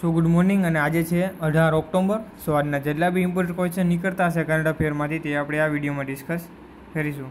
સો good morning અને આજે છે અઢાર ઓક્ટોબર. સો આજના જેટલા બી ઇમ્પોર્ટન્ટ ક્વેશ્ચન નીકળતા હશે કરંટ અફેરમાંથી તે આપણે આ વિડીયોમાં ડિસ્કસ કરીશું.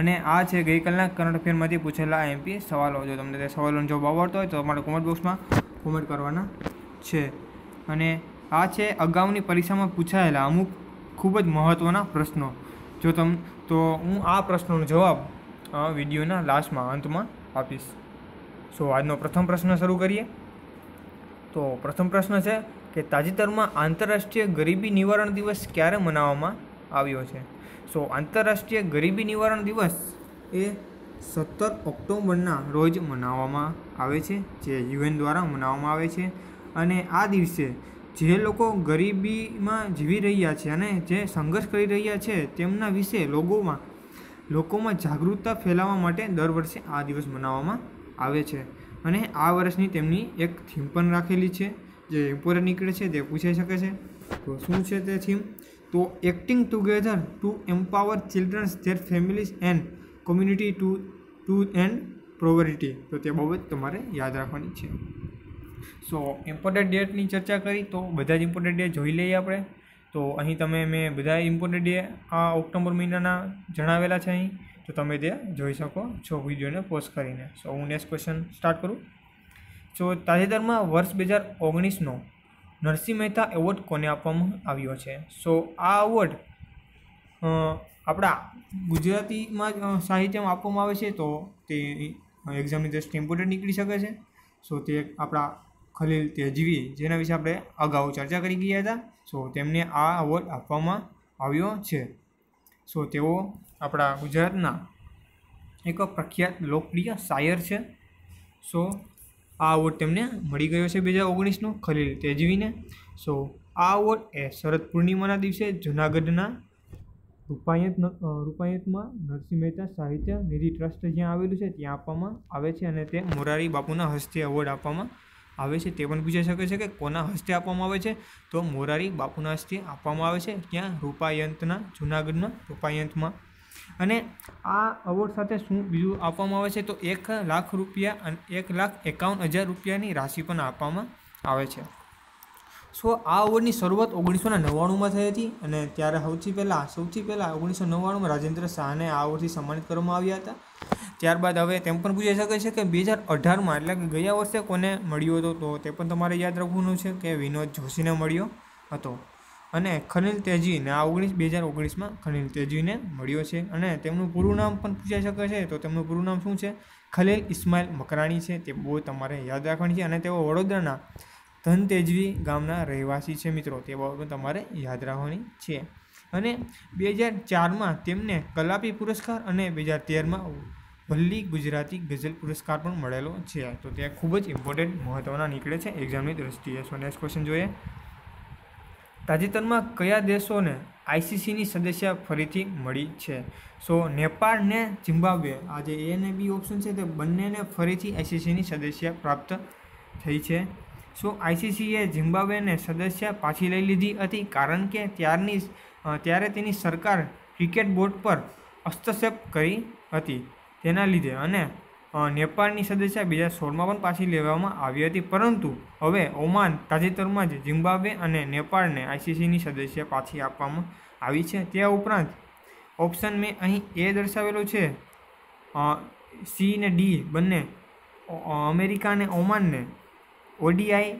અને આ છે ગઈકાલના કરંટ અફેરમાંથી પૂછેલા એમપી સવાલો. જો તમને તે સવાલોનો જવાબ આવડતો હોય તો તમારે કોમેન્ટ બોક્સમાં કોમેન્ટ કરવાના છે. અને આ છે અગાઉની પરીક્ષામાં પૂછાયેલા અમુક ખૂબ જ મહત્ત્વના પ્રશ્નો. જો તમ, તો હું આ પ્રશ્નોનો જવાબ વિડીયોના લાસ્ટમાં અંતમાં આપીશ. સો આજનો પ્રથમ પ્રશ્ન શરૂ કરીએ. તો પ્રથમ પ્રશ્ન છે કે તાજેતરમાં આંતરરાષ્ટ્રીય ગરીબી નિવારણ દિવસ ક્યારે મનાવવામાં આવ્યો છે? સો આંતરરાષ્ટ્રીય ગરીબી નિવારણ દિવસ એ સત્તર ઓક્ટોબરના રોજ મનાવવામાં આવે છે, જે યુએન દ્વારા મનાવવામાં આવે છે. અને આ દિવસે જે લોકો ગરીબીમાં જીવી રહ્યા છે અને જે સંઘર્ષ કરી રહ્યા છે, તેમના વિશે લોકોમાં લોકોમાં જાગૃતતા ફેલાવવા માટે દર વર્ષે આ દિવસ મનાવવામાં આવે છે. અને આ વર્ષની તેમની એક થીમ પણ રાખેલી છે, જે ઇમ્પોર્ટન્ટ નીકળે છે, તે પૂછાઈ શકે છે. તો શું છે તે થીમ તો acting together to empower childrens their families and community to to end poverty તો તે બાબત તમારે યાદ રાખવાની છે. સો ઇમ્પોર્ટન્ટ ડેટની ચર્ચા કરી, તો બધા જ ઇમ્પોર્ટન્ટ ડે જોઈ લઈએ આપણે. તો અહીં તમે મેં બધા ઇમ્પોર્ટન્ટ ડે આ ઓક્ટોબર મહિનાના જણાવેલા છે અહીં. તો તમે તે જોઈ શકો છો વિડીયોને પોસ્ટ કરીને. સો હું નેક્સ્ટ ક્વેશ્ચન સ્ટાર્ટ કરું. સો તાજેતરમાં વર્ષ બે હજાર ઓગણીસનો નરસિંહ મહેતા એવોર્ડ કોને આપવામાં આવ્યો છે? સો આ એવોર્ડ આપણા ગુજરાતીમાં સાહિત્યમાં આપવામાં આવે છે તો તે એક્ઝામની દ્રષ્ટિએ ઇમ્પોર્ટન્ટ નીકળી શકે છે. સો તે આપણા ખલીલ તેજવી જેના વિશે આપણે અગાઉ ચર્ચા કરી ગયા હતા. સો તેમને આ એવોર્ડ આપવામાં આવ્યો છે. સો તેઓ આપણા ગુજરાતના એક પ્રખ્યાત લોકપ્રિય શાયર છે. સો આ એવોર્ડ તેમને મળી ગયો છે બે હજાર ઓગણીસનો ખલીલ તેજવીને. સો આ એવોર્ડ એ શરદ પૂર્ણિમાના દિવસે જૂનાગઢના રૂપાયત રૂપાયતમાં નરસિંહ મહેતા સાહિત્ય નિધિ ટ્રસ્ટ જ્યાં આવેલું છે ત્યાં આપવામાં આવે છે અને તે મોરારી બાપુના હસ્તે એવોર્ડ આપવામાં આવે છે તે પણ પૂછી શકે છે કે કોના હસ્તે આપવામાં આવે છે? તો મોરારી બાપુના હસ્તે આપવામાં આવે છે ત્યાં રૂપાયંતના જૂનાગઢના રૂપાયંતમાં. અને આ અવોર્ડ સાથે શું બીજું આપવામાં આવે છે? તો એક લાખ રૂપિયા અને એક લાખ એકાવન હજાર રૂપિયાની રાશિ પણ આપવામાં આવે છે. સો આ અવોર્ડની શરૂઆત ઓગણીસો નવ્વાણુંમાં થઈ હતી અને ત્યારે સૌથી પહેલાં સૌથી પહેલાં ઓગણીસો નવ્વાણુંમાં રાજેન્દ્ર શાહને આ અવોર્ડથી સન્માનિત કરવામાં આવ્યા હતા. ત્યારબાદ હવે તેમ પણ પૂછાઈ શકે છે કે બે હજાર અઢારમાં, એટલે કે ગયા વર્ષે કોને મળ્યો હતો, તો તે પણ તમારે યાદ રાખવાનું છે કે વિનોદ જોશીને મળ્યો હતો. અને ખનીલ તેજીને આ ઓગણીસ, બે હજાર ઓગણીસમાં ખનીલ તેજીને મળ્યો છે. અને તેમનું પૂરું નામ પણ પૂછાઈ શકે છે, તો તેમનું પૂરું નામ શું છે? ખલીલ ઇસ્માઇલ મકરાણી છે, તે બહુ તમારે યાદ રાખવાની છે. અને તેઓ વડોદરાના ધન તેજવી ગામના રહેવાસી છે મિત્રો. તે બાબતમાં તમારે યાદ રાખવાની છે. અને બે હજાર ચારમાં તેમને કલાપી પુરસ્કાર અને બે હજાર તેરમાં વલ્લી ગુજરાતી ગઝલ પુરસ્કાર પણ મળેલો છે. તો તે ખૂબ જ ઇમ્પોર્ટન્ટ મહત્ત્વના નીકળે છે એક્ઝામની દ્રષ્ટિએ. સો નેક્સ્ટ ક્વેશ્ચન જોઈએ. તાજેતરમાં કયા દેશોને આઈસીસીની સદસ્ય ફરીથી મળી છે? સો નેપાળ ને ઝિમ્બાબ્વે. આ જે એ અને બી ઓપ્શન છે, તે બંનેને ફરીથી આઈસીસીની સદસ્ય પ્રાપ્ત થઈ છે. સો આઈસીસીએ ઝિમ્બાબ્વેને સદસ્ય પાછી લઈ લીધી હતી? કારણ કે ત્યારની ત્યારે તેની સરકાર ક્રિકેટ બોર્ડ પર હસ્તક્ષેપ કરી હતી તેના લીધે અને નેપાળની સદસ્ય બીજા સોળમાં પણ પાછી લેવામાં આવી હતી. પરંતુ હવે ઓમાન તાજેતરમાં જ ઝિમ્બાબ્વે અને નેપાળને આઈસીસીની સદસ્ય પાછી આપવામાં આવી છે. તે ઉપરાંત ઓપ્શન મેં અહીં એ દર્શાવેલો છે સી ને ડી બંને અમેરિકા અને ઓમાનને ઓડીઆઈ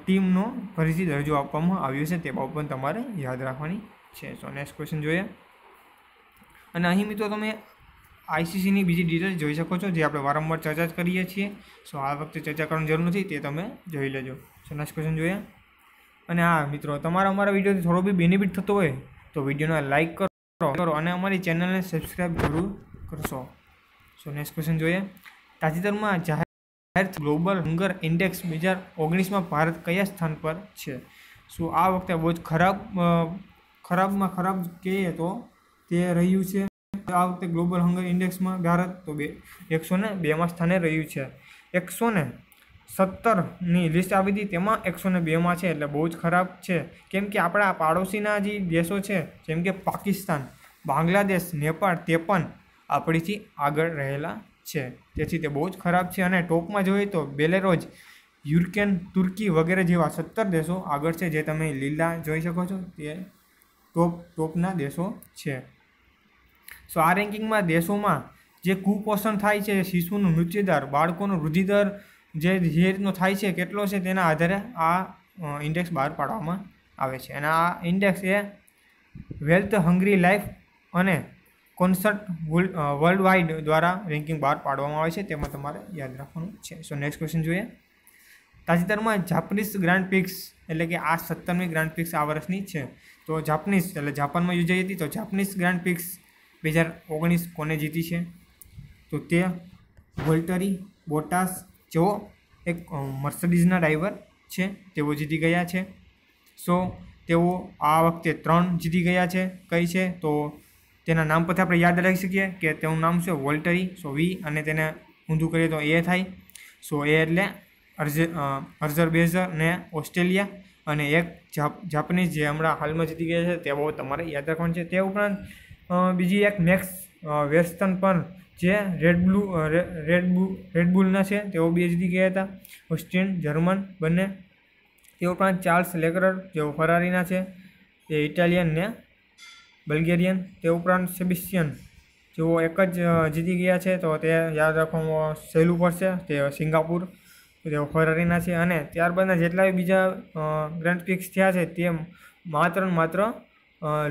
ટીમનો ફરીથી દરજ્જો આપવામાં આવ્યો છે તે બાબત પણ તમારે યાદ રાખવાની છે. સો નેક્સ્ટ ક્વેશ્ચન જોઈએ. અને અહીં મિત્રો તમે આઈસીસીની બીજી ડિટેલ્સ જોઈ શકો છો, જે આપણે વારંવાર ચર્ચા જ કરીએ છીએ. સો આ વખતે ચર્ચા કરવાની જરૂર નથી, તે તમે જોઈ લેજો. સો નેક્સ્ટ ક્વેશ્ચન જોઈએ. અને હા, મિત્રો, તમારા અમારા વિડીયોથી થોડો બી બેનિફિટ થતો હોય, તો વિડીયોને લાઇક કરો કરો અને અમારી ચેનલને સબસ્ક્રાઈબ જરૂર કરશો. સો નેક્સ્ટ ક્વેશ્ચન જોઈએ. તાજેતરમાં જાહેર ગ્લોબલ હંગર ઇન્ડેક્સ બે હજાર ઓગણીસમાં ભારત કયા સ્થાન પર છે? શું આ વખતે બહુ જ ખરાબ ખરાબમાં ખરાબ કહીએ તો તે રહ્યું છે? આ વખતે ગ્લોબલ હંગર ઇન્ડેક્સમાં ભારત તો બે, એકસો ને બેમાં સ્થાને રહ્યું છે. એકસો ને સત્તરની લિસ્ટ આવી હતી, તેમાં એકસો ને બેમાં છે, એટલે બહુ જ ખરાબ છે. કેમ કે આપણા પાડોશીના જે દેશો છે, જેમ કે પાકિસ્તાન, બાંગ્લાદેશ, નેપાળ, તે પણ આપણીથી આગળ રહેલા છે. તેથી તે બહુ જ ખરાબ છે અને ટોપમાં જોઈએ તો બેલેરોજ યુરોકેન તુર્કી વગેરે જેવા સત્તર દેશો આગળ છે જે તમે લીલા જોઈ શકો છો. તે ટોપ, ટોપના દેશો છે. સો આ રેન્કિંગમાં દેશોમાં જે કુપોષણ થાય છે, શિશુનું મૃત્યુદર, બાળકોનો વૃદ્ધિદર, જે જે રીતનો થાય છે, કેટલો છે તેના આધારે આ ઇન્ડેક્સ બહાર પાડવામાં આવે છે. અને આ ઇન્ડેક્સ એ વેલ્થ હંગ્રી લાઈફ અને કોન્સર્ટ વર્લ્ડ વાઇડ દ્વારા રેન્કિંગ બહાર પાડવામાં આવે છે, તેમાં તમારે યાદ રાખવાનું છે. સો નેક્સ્ટ ક્વેશ્ચન જોઈએ. તાજેતરમાં જાપનીઝ ગ્રાન્ડ પિક્સ એટલે કે આ સત્તરમી ગ્રાન્ડ પિક્સ આ વર્ષની છે. તો જાપનીઝ એટલે જાપાનમાં યોજાઈ હતી, તો જાપનીઝ ગ્રાન્ડ પિક્સ બે હજાર ઓગણીસ કોને જીતી છે? તો તે વોલ્ટરી બોટાસ જેઓ એક મર્સડીઝના ડ્રાઈવર છે, તેઓ જીતી ગયા છે. સો તેઓ આ વખતે ત્રણ જીતી ગયા છે, કઈ છે? તો તેના નામ પરથી આપણે યાદ રાખી શકીએ કે તેનું નામ છે વોલ્ટરી, સો વી અને તેને ઊંધું કરીએ તો એ થાય. સો એ એટલે અર્જે અર્ઝરબેઝર ને ઓસ્ટ્રેલિયા અને એક જાપાનીઝ જે હમણાં હાલમાં જીતી ગયા છે તે બહુ તમારે યાદ રાખવાનું છે. તે ઉપરાંત બીજી એક મેક્સ વેસ્ટર્ન પણ જે Red Bull Red Bull, Red બુલના છે તેઓ બે જીતી ગયા હતા. ઓસ્ટ્રિયન, જર્મન બંને. તે ઉપરાંત ચાર્લ્સ લેકરર, જેઓ ફરારીના છે તે ઇટાલિયન ને બલ્ગેરિયન તે ઉપરાંત સેબિસ્ટિયન જેઓ એક જ જીતી ગયા છે, તો તે યાદ રાખવામાં સહેલું પડશે. તે સિંગાપુર, તેઓ ફરારીના છે અને ત્યારબાદના જેટલા બીજા ગ્રાન્ડ પિક્સ થયા છે, તે માત્ર માત્ર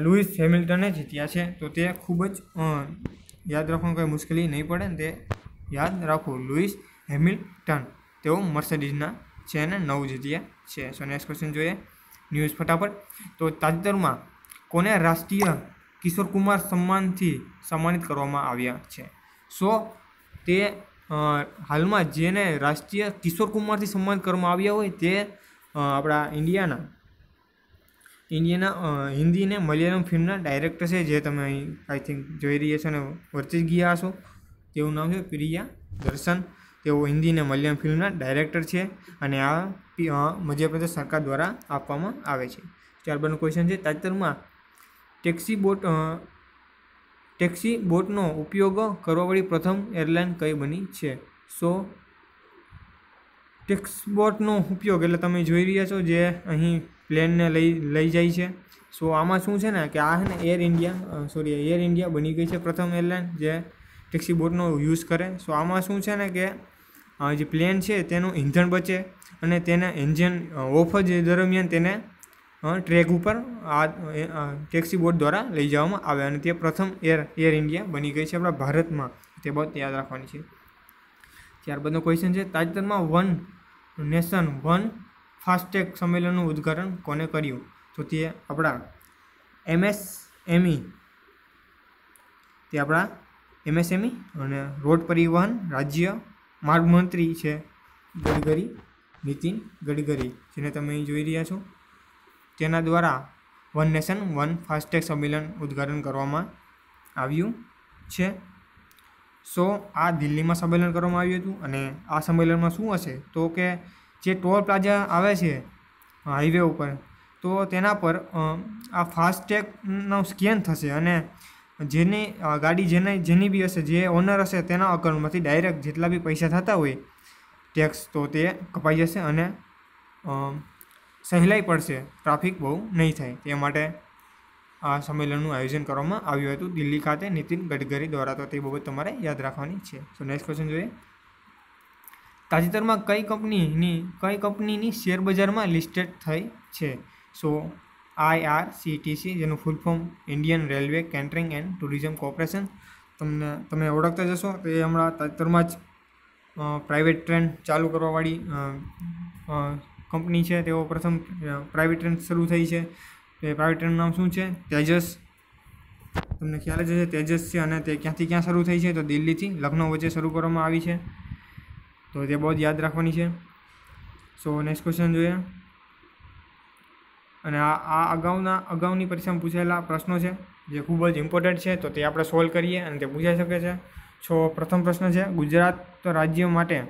લુઈસ હેમિલ્ટને જીત્યા છે. તો તે ખૂબ જ યાદ રાખવાનું કંઈ મુશ્કેલી નહીં પડે તે યાદ રાખવું લુઈસ હેમિલ્ટન. તેઓ મર્સડીઝના છે અને નવ જીત્યા છે. સો નેક્સ્ટ ક્વેશ્ચન જોઈએ. ન્યૂઝ ફટાફટ. તો તાજેતરમાં કોને રાષ્ટ્રીય કિશોર કુમાર સન્માનથી સન્માનિત કરવામાં આવ્યા છે? સો, તે હાલમાં જેને રાષ્ટ્રીય કિશોર કુમારથી સન્માનિત કરવામાં આવ્યા હોય તે આપણા ઇન્ડિયાના ઇન્ડિયાના હિન્દી ને મલયાલમ ફિલ્મના ડાયરેક્ટર છે, જે તમે અહીં આઈ થિંક જોઈ રહ્યા છો ને વચ્ચે જ ગયા હશો. તેવું નામ છે પ્રિયા દર્શન. તેઓ હિન્દી અને મલયાલમ ફિલ્મના ડાયરેક્ટર છે અને આ મધ્યપ્રદેશ સરકાર દ્વારા આપવામાં આવે છે. ત્યારબાદનો ક્વેશ્ચન છે તાજેતરમાં ટેક્સી બોટ ટેક્સી બોટનો ઉપયોગ કરવાવાળી પ્રથમ એરલાઇન કઈ બની છે? સો, ટેક્સ બોટનો ઉપયોગ એટલે તમે જોઈ રહ્યા છો જે અહીં પ્લેનને લઈ લઈ જાય છે. સો, આમાં શું છે ને કે આ છે ને Air India sorry Air India બની ગઈ છે પ્રથમ એરલાઇન જે ટેક્સી બોટનો યુઝ કરે. સો, આમાં શું છે ને કે જે પ્લેન છે તેનું ઇંધણ બચે અને તેને એન્જિન ઓફ જ દરમિયાન તેને ટ્રેક ઉપર આ ટેક્સી બોટ દ્વારા લઈ જવામાં આવે અને તે પ્રથમ એર એર ઇન્ડિયા બની ગઈ છે આપણા ભારતમાં. તે બાબત યાદ રાખવાની છે. ત્યારબાદનો ક્વેશ્ચન છે, તાજેતરમાં વન નેશન, વન ફાસ્ટેગ સંમેલનનું ઉદ્ઘાટન કોને કર્યું? તો તે આપણા એમએસએમઈ, તે આપણા એમએસએમઈ અને રોડ પરિવહન રાજ્ય માર્ગ મંત્રી છે ગડકરી, નીતિન ગડકરી, જેને તમે અહીં જોઈ રહ્યા છો. તેના દ્વારા વન નેશન, વન ફાસ્ટેગ સંમેલન ઉદ્ઘાટન કરવામાં આવ્યું છે. સો, આ દિલ્હીમાં સંમેલન કરવામાં આવ્યું હતું અને આ સંમેલનમાં શું હશે? તો કે જે ટોલ પ્લાઝા આવે છે, હાઈવે ઉપર, તો તેના પર આ ફાસ્ટેગનો સ્કેન થશે અને જેની ગાડી જેને, જેની બી હશે, જે ઓનર હશે તેના અકાઉન્ટમાંથી ડાયરેક્ટ જેટલા બી પૈસા થતા હોય, ટેક્સ તો તે કપાઈ જશે અને સહેલાઈ પડશે. ટ્રાફિક બહુ નહીં થાય. તે માટે આ સંમેલનનું આયોજન કરવામાં આવ્યું હતું દિલ્હી ખાતે. નીતિન ગડકરી દ્વારા તો તે બાબત તમારે યાદ રાખવાની છે. સો નેક્સ્ટ ક્વેશ્ચન જોઈએ. તાજેતરમાં કઈ કંપનીની કઈ કંપનીની શેર બજારમાં લિસ્ટેડ થઈ છે? સો આઈઆરસીટીસી જેનું full form Indian Railway Catering and Tourism Corporation તમને, તમે ઓળખતા જશો. તો હમણાં તાજેતરમાં જ પ્રાઇવેટ ટ્રેન ચાલુ કરવાવાળી કંપની છે, તેઓ પ્રથમ પ્રાઇવેટ ટ્રેન શરૂ થઈ છે. તે પ્રાઇવેટ ટ્રેનનું નામ શું છે? તેજસ. તમને ખ્યાલ જ હશે, તેજસ છે અને તે ક્યાંથી ક્યાં શરૂ થઈ છે? તો દિલ્હીથી લખનૌ વચ્ચે શરૂ કરવામાં આવી છે. તો તે બહુ જ યાદ રાખવાની છે. સો નેક્સ્ટ ક્વેશ્ચન જોઈએ. અને આ આ અગાઉના, અગાઉની પરીક્ષામાં પૂછાયેલા પ્રશ્નો છે, જે ખૂબ જ ઇમ્પોર્ટન્ટ છે, તો તે આપણે સોલ્વ કરીએ અને તે પૂછાઈ શકે છે. સો પ્રથમ પ્રશ્ન છે, ગુજરાત રાજ્ય માટે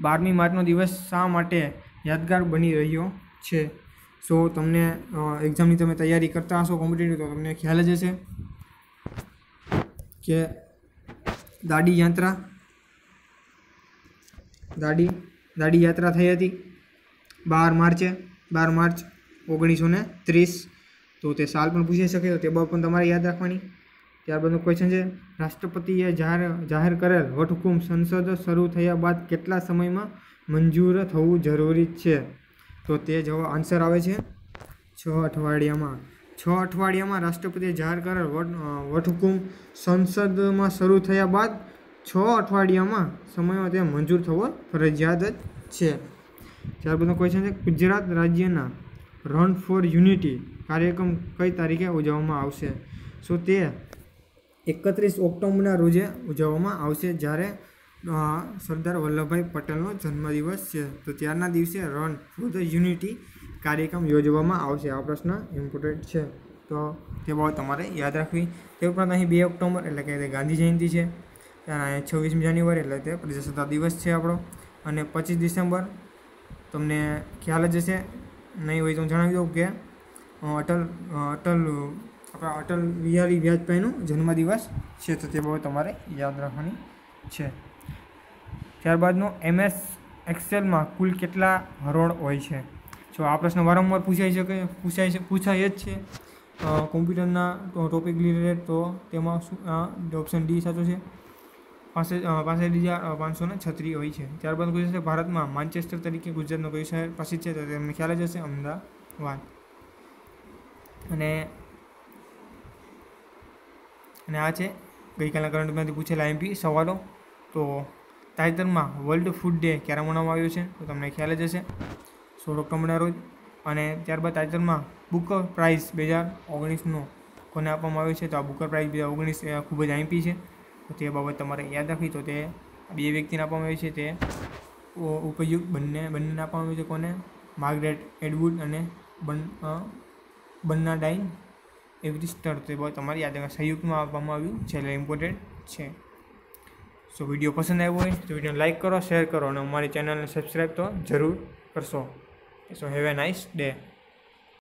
બારમી માર્ચનો દિવસ શા માટે યાદગાર બની રહ્યો છે. સો તમને એક્ઝામની તમે તૈયારી કરતા હશો કોમ્પિટેટિવ તો તમને ખ્યાલ જ હશે કે દાડી યાત્રા, દાડી દાડી યાત્રા થઈ હતી બાર માર્ચે, બાર માર્ચ ઓગણીસો ને ત્રીસ. તો તે સાલ પણ પૂછી શકે, તો તે બાબત પણ તમારે યાદ રાખવાની. ત્યારબાદનો ક્વેશ્ચન છે, રાષ્ટ્રપતિએ જાહેર જાહેર કરેલ વટહુકુમ સંસદ શરૂ થયા બાદ કેટલા સમયમાં મંજૂર થવું જરૂરી છે? તો તે જવાબ આન્સર આવે છે. છ અઠવાડિયામાં. છ અઠવાડિયામાં રાષ્ટ્રપતિએ જાહેર કરેલ વટ વટહુકુમ સંસદમાં શરૂ થયા બાદ છ અઠવાડિયામાં સમયમાં તે મંજૂર થવો ફરજિયાત જ છે. ત્યારબાદનો ક્વેશ્ચન છે, ગુજરાત રાજ્યના રન ફોર યુનિટી કાર્યક્રમ કઈ તારીખે ઉજવવામાં આવશે? સો તે એકત્રીસ ઓક્ટોબરના રોજે ઉજવવામાં આવશે. જ્યારે સરદાર વલ્લભભાઈ પટેલનો જન્મદિવસ છે. તો ત્યારના દિવસે રન ફોર ધ યુનિટી કાર્યક્રમ યોજવામાં આવશે. આ પ્રશ્ન ઇમ્પોર્ટન્ટ છે. તો તે બાબત તમારે યાદ રાખવી. તે ઉપરાંત અહીં બે ઓક્ટોબર એટલે કે ગાંધી જયંતિ છે. ત્યાં છવ્વીસમી જાન્યુઆરી એટલે તે પ્રજાસત્તાક દિવસ છે આપણો. અને પચીસ ડિસેમ્બર તમને ખ્યાલ જ હશે. નહીં હોય તો હું જણાવી દઉં કે અટલ અટલ, આપણા અટલ બિહારી વાજપેયીનું જન્મદિવસ છે. તો તે બાબત તમારે યાદ રાખવાની છે. ત્યારબાદનો એમએસ એક્સેલમાં કુલ કેટલા હરોળ હોય છે? જો આ પ્રશ્ન વારંવાર પૂછાઈ શકે પૂછાય છે પૂછાય જ છે. કોમ્પ્યુટરના ટોપિક રિલેટેડ તો તેમાં શું ઓપ્શન ડી સાચો છે? પાસે પાસે પાંચસો ને છત્રી હોય છે. ત્યારબાદ ગુજરાત છે ભારતમાં માન્ચેસ્ટર તરીકે ગુજરાતનો કયું શહેર પ્રસિદ્ધ છે? તો તેમને ખ્યાલ જ હશે, અમદાવાદ. અને અને આ છે. ગઈકાલના કરંટમાંથી પૂછેલા એમપી સવાલો. તો તાજેતરમાં વર્લ્ડ ફૂડ ડે ક્યારે મનાવવામાં આવ્યો છે તો તમને ખ્યાલ જ હશે. સોળ ઓક્ટોબરના રોજ અને ત્યારબાદ તાજેતરમાં બુકર પ્રાઇઝ બે હજાર ઓગણીસનો કોને આપવામાં આવ્યો છે તો આ બુકર પ્રાઇઝ બે હજાર ઓગણીસ એ ખૂબ જ આઈપી છે. તો તે બાબત તમારે યાદ રાખવી તો તે બે વ્યક્તિને આપવામાં આવી છે. તે ઉપયુક્ત બંને બંનેને આપવામાં આવ્યું છે કોને? માર્ગરેટ એડવુડ અને બન અ, બન્નાડાઇન એવરી સ્તર તે બાબત તમારે યાદ રાખવા સંયુક્તમાં આપવામાં આવ્યું છે. એટલે ઇમ્પોર્ટેન્ટ છે. સો વીડિયો પસંદ આવ્યો હોય તો વિડીયોને લાઇક કરો, શેર કરો અને અમારી ચેનલને સબસ્ક્રાઈબ તો જરૂર કરશો. So have a nice day.